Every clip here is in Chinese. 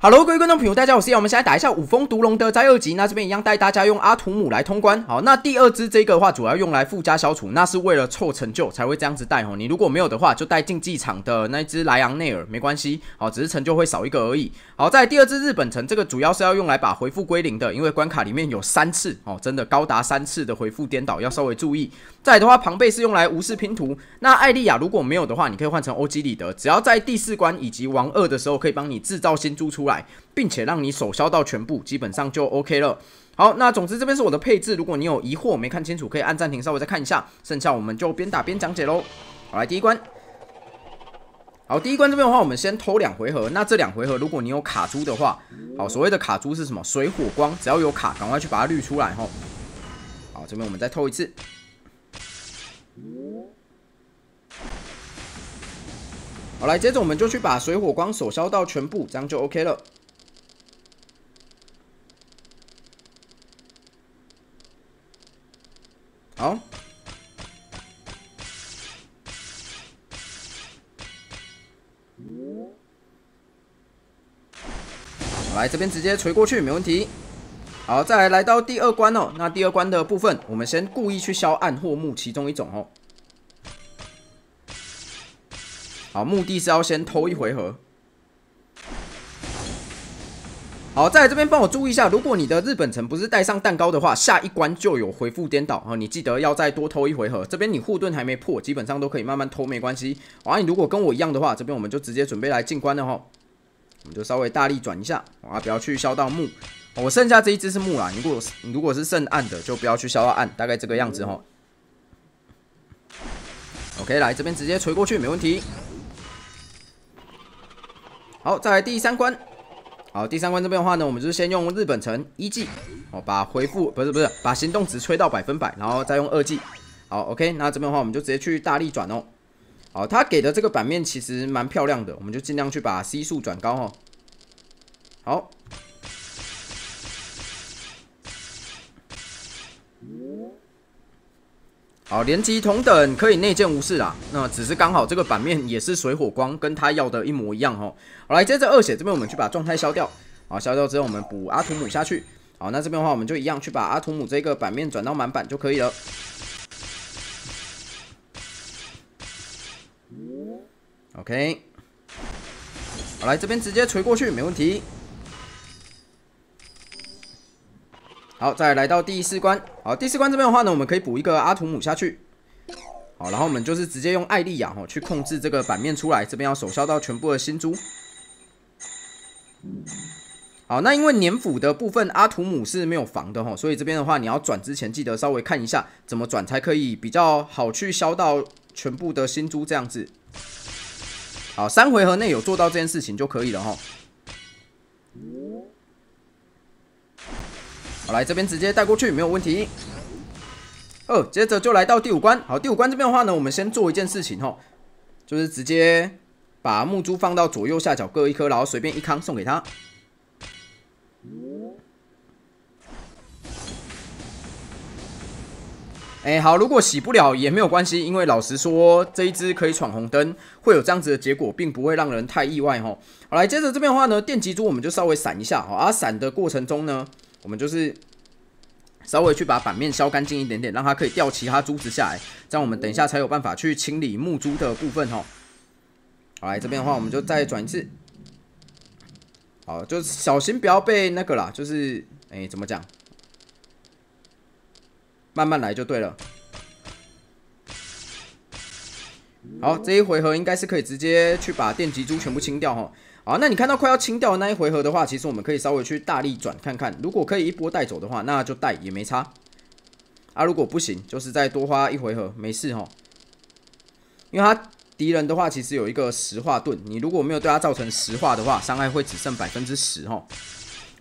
Hello，各位观众朋友，大家好，我是我们现在打一下五峰毒龙的灾二级。那这边一样带大家用阿图姆来通关。好，那第二只这个的话，主要用来附加消除，那是为了凑成就才会这样子带哦。你如果没有的话，就带竞技场的那只莱昂内尔没关系。好，只是成就会少一个而已。好，在第二只日本城，这个主要是要用来把回复归零的，因为关卡里面有三次哦，真的高达三次的回复颠倒，要稍微注意。再的话，庞贝是用来无视拼图。那艾莉亚如果没有的话，你可以换成欧基里德，只要在第四关以及王二的时候，可以帮你制造新珠出来。并且让你手消到全部，基本上就 OK 了。好，那总之这边是我的配置，如果你有疑惑没看清楚，可以按暂停，稍微再看一下。剩下我们就边打边讲解喽。好，来第一关。好，第一关这边的话，我们先偷两回合。那这两回合，如果你有卡珠的话，好，所谓的卡珠是什么？水火光，只要有卡，赶快去把它滤出来吼。好，这边我们再偷一次。好，来，接着我们就去把水火光手消到全部，这样就 OK 了。好，来这边直接锤过去，没问题。好，再来来到第二关哦。那第二关的部分，我们先故意去消暗或木其中一种哦。好，目的是要先偷一回合。好，在这边帮我注意一下，如果你的日本城不是带上蛋糕的话，下一关就有回复颠倒啊！你记得要再多偷一回合。这边你护盾还没破，基本上都可以慢慢偷，没关系。啊，你如果跟我一样的话，这边我们就直接准备来进关了哈。我们就稍微大力转一下，啊，不要去消到木。我剩下这一只是木啦，如果如果是剩暗的，就不要去消到暗，大概这个样子哈。OK，来这边直接锤过去，没问题。好，再来第三关。好，第三关这边的话呢，我们就是先用日本城一技，哦，把回复不是不是，把行动值吹到百分百，然后再用二技。好，OK，那这边的话，我们就直接去大力转哦。好，他给的这个版面其实蛮漂亮的，我们就尽量去把 C 数转高哦。好。好，连击同等可以内建无视啦。那只是刚好这个版面也是水火光，跟他要的一模一样哦。好，来接着二血这边，我们去把状态消掉。好，消掉之后，我们补阿图姆下去。好，那这边的话，我们就一样去把阿图姆这个版面转到满版就可以了。OK，好，来这边直接锤过去，没问题。好，再来到第四关。好，第四关这边的话呢，我们可以补一个阿图姆下去。好，然后我们就是直接用艾丽亚哈去控制这个版面出来，这边要手消到全部的新珠。好，那因为年辅的部分阿图姆是没有防的哈，所以这边的话你要转之前记得稍微看一下怎么转才可以比较好去消到全部的新珠这样子。好，三回合内有做到这件事情就可以了哈。好，来这边直接带过去没有问题。哦，接着就来到第五关。好，第五关这边的话呢，我们先做一件事情哈，就是直接把木珠放到左右下角各一颗，然后随便一康送给他。哎，好，如果洗不了也没有关系，因为老实说，这一只可以闯红灯，会有这样子的结果，并不会让人太意外哈。好，来接着这边的话呢，电击珠我们就稍微闪一下哈，而闪的过程中呢。我们就是稍微去把版面削干净一点点，让它可以掉其他珠子下来，这样我们等一下才有办法去清理木珠的部分哈。好，来这边的话，我们就再转一次。好，就小心不要被那个啦，就是哎，怎么讲？慢慢来就对了。好，这一回合应该是可以直接去把电极珠全部清掉哈。好，那你看到快要清掉的那一回合的话，其实我们可以稍微去大力转看看，如果可以一波带走的话，那就带也没差。啊，如果不行，就是再多花一回合，没事哈。因为他敌人的话，其实有一个石化盾，你如果没有对他造成石化的话，伤害会只剩百分之十哈。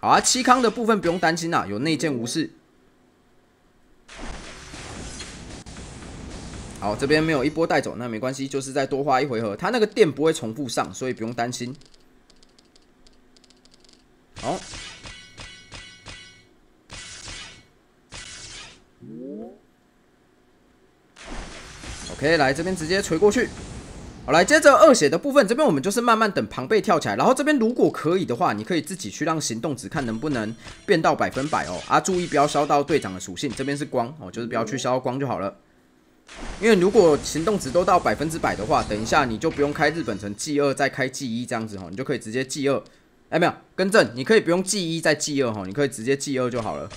好啊，七康的部分不用担心啦，有内剑无视。好，这边没有一波带走，那没关系，就是再多花一回合，他那个电不会重复上，所以不用担心。，OK，来这边直接锤过去。好，来接着二血的部分，这边我们就是慢慢等庞贝跳起来，然后这边如果可以的话，你可以自己去让行动值看能不能变到百分百哦。啊，注意不要烧到队长的属性，这边是光哦，就是不要去烧光就好了。因为如果行动值都到百分之百的话，等一下你就不用开日本城 G 二再开 G 一这样子哦，你就可以直接 G 二。哎，没有，更正，你可以不用 G 一再 G 二哈，你可以直接 G 二就好了。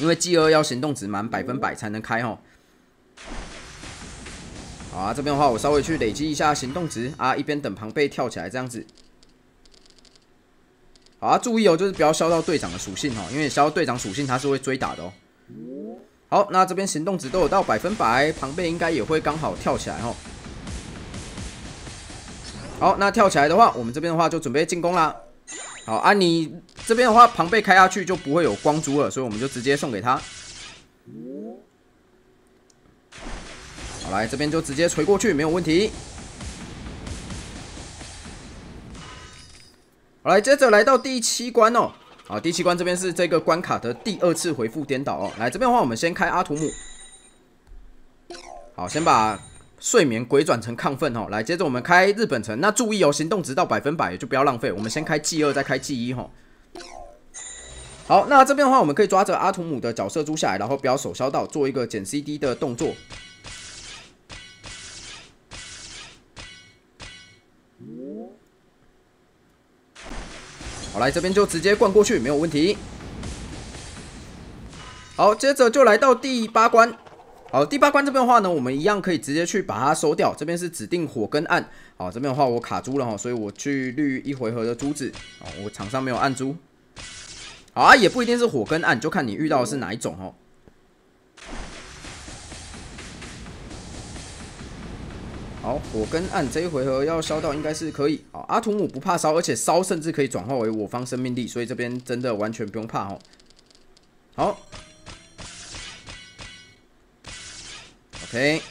因为 G 二要行动值满百分百才能开哈。好啊，这边的话我稍微去累积一下行动值啊，一边等庞贝跳起来这样子。好啊，注意哦，就是不要消到队长的属性哈，因为消到队长属性他是会追打的哦。好，那这边行动值都有到百分百，庞贝应该也会刚好跳起来哦。好，那跳起来的话，我们这边的话就准备进攻啦。好啊，你这边的话庞贝开下去就不会有光珠了，所以我们就直接送给他。好来这边就直接锤过去，没有问题。好，来接着来到第七关哦。好，第七关这边是这个关卡的第二次回复颠倒哦。来这边的话，我们先开阿图姆。好，先把睡眠鬼转成亢奋哦。来，接着我们开日本城。那注意哦，行动值到百分百就不要浪费。我们先开 G 二，再开 G 一哈。好，那这边的话，我们可以抓着阿图姆的角色珠下来，然后不要手消到，做一个减 CD 的动作。好，来这边就直接灌过去，没有问题。好，接着就来到第八关。好，第八关这边的话呢，我们一样可以直接去把它收掉。这边是指定火跟暗。好，这边的话我卡珠了哈，所以我去绿一回合的珠子。好，我场上没有暗珠。啊，也不一定是火跟暗，就看你遇到的是哪一种哦。好，火跟暗这一回合要烧到应该是可以。好，阿图姆不怕烧，而且烧甚至可以转化为我方生命力，所以这边真的完全不用怕哦。好，OK。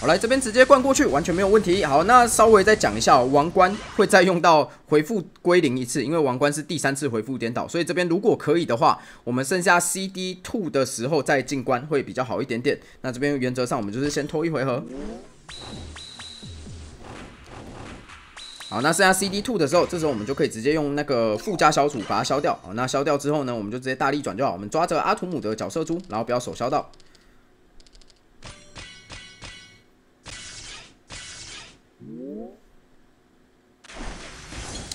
好，来这边直接灌过去，完全没有问题。好，那稍微再讲一下，王冠会再用到回复归零一次，因为王冠是第三次回复颠倒，所以这边如果可以的话，我们剩下 CD two 的时候再进关会比较好一点点。那这边原则上我们就是先拖一回合。好，那剩下 CD two 的时候，这时候我们就可以直接用那个附加消除把它消掉。好，那消掉之后呢，我们就直接大力转就好。我们抓着阿图姆的角色珠，然后不要手消到。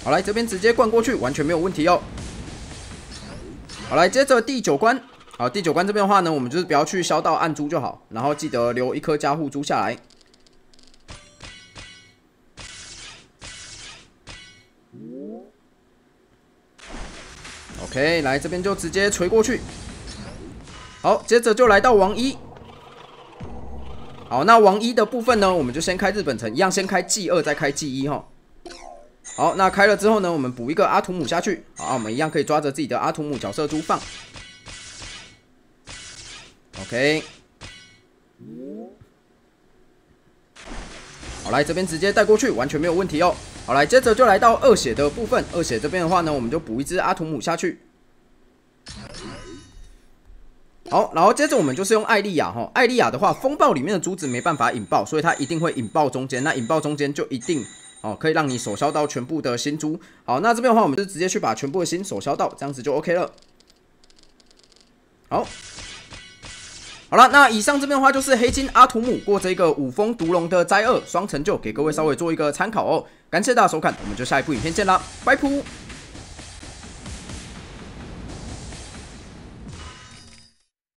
好，来这边直接灌过去，完全没有问题哦。好，来接着第九关。好，第九关这边的话呢，我们就是不要去消到暗珠就好，然后记得留一颗加护珠下来。OK，来这边就直接锤过去。好，接着就来到王一。好，那王一的部分呢，我们就先开日本城，一样先开 G 二，再开 G 一哈。好，那开了之后呢，我们补一个阿图姆下去。好，我们一样可以抓着自己的阿图姆角色珠放。OK。好，来这边直接带过去，完全没有问题哦。好，来接着就来到二血的部分。二血这边的话呢，我们就补一只阿图姆下去。好，然后接着我们就是用艾丽亚哈。艾丽亚的话，风暴里面的珠子没办法引爆，所以它一定会引爆中间。那引爆中间就一定。哦，可以让你手消到全部的新珠。好，那这边的话，我们就直接去把全部的新手消到，这样子就 OK 了。好，好了，那以上这边的话就是黑金阿图姆过这个五峰毒龙的灾厄双成就，给各位稍微做一个参考哦。感谢大家收看，我们就下一部影片见啦，拜拜。